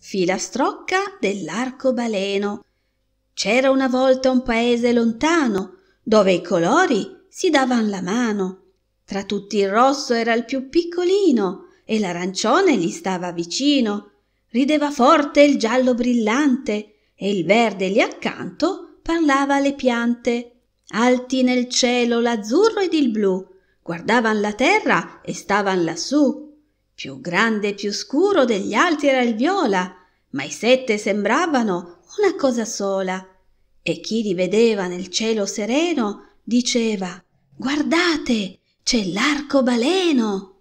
filastrocca dell'arcobaleno. C'era una volta un paese lontano dove i colori si davan la mano. Tra tutti il rosso era il più piccolino e l'arancione gli stava vicino. Rideva forte il giallo brillante e il verde lì accanto parlava alle piante. Alti nel cielo l'azzurro ed il blu guardavan la terra e stavan lassù più grande e più scuro degli altri era il viola ma i sette sembravano una cosa sola. E chi li vedeva nel cielo sereno diceva guardate c'è l'arcobaleno